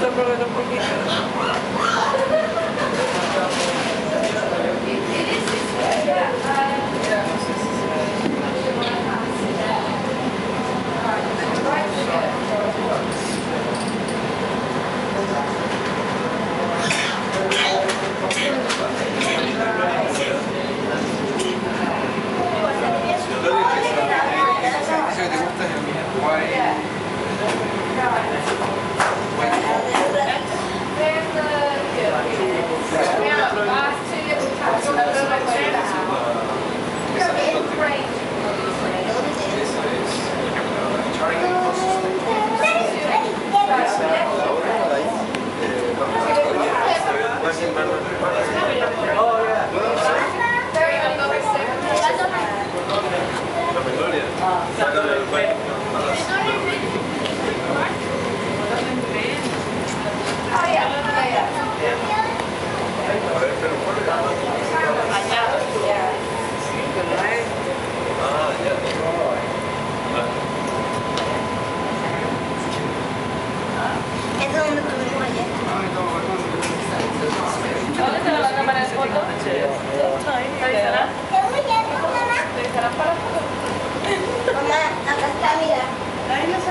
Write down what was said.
Tá trabalhando comigo. Gracias. dejará? ¿Dejará para Mamá, acá está, mira. Ahí no sé